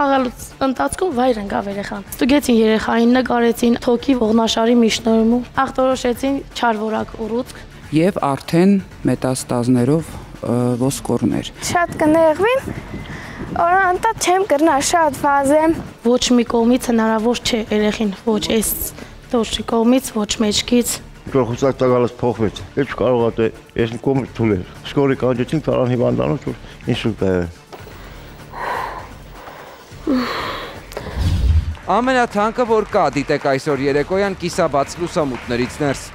Խաղալուց ընթացքում վայր ընկավ երեխան։ Ստուգեցին երեխային, նկարեցին թոքի ողնաշարի միջնորմում, ախտորոշեցին չարվորակ ուռուցք եւ արդեն մետաստազներով ոսկորներ։ Շատ կներվին, Օրանտա չեմ կրնա շատ վազեմ։ Ոչ մի կողմից հնարավոր չէ երեխին, ոչ այս դոշի կողմից, ոչ մեջքից։ Գլխուսակ տալիս փոխվեց։ Ինչ կարողա թե ես կողմից թուլեր։ Շկոլի կանջեցին տարան հիվանդանոց որ ինսուլտ է։ Ամենաթանկը որ կա դիտեք այսօր երեկոյան կիսաբաց լուսամուտներից ներս։